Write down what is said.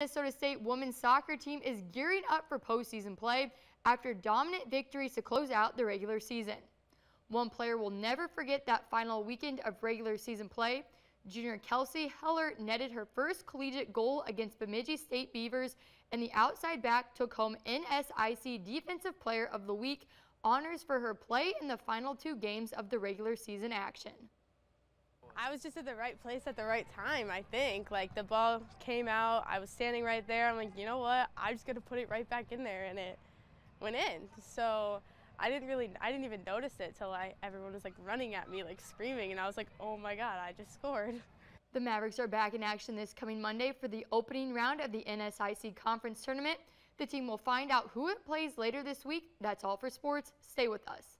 Minnesota State women's soccer team is gearing up for postseason play after dominant victories to close out the regular season. One player will never forget that final weekend of regular season play. Junior Kelsey Heller netted her first collegiate goal against Bemidji State Beavers, and the outside back took home NSIC Defensive Player of the Week honors for her play in the final two games of the regular season action. I was just at the right place at the right time, I think. Like the ball came out, I was standing right there. I'm like, you know what? I'm just gonna put it right back in there, and it went in. So I didn't really, I didn't even notice it till I, everyone was like running at me, like screaming, and I was like, oh my God, I just scored. The Mavericks are back in action this coming Monday for the opening round of the NSIC Conference Tournament. The team will find out who it plays later this week. That's all for sports. Stay with us.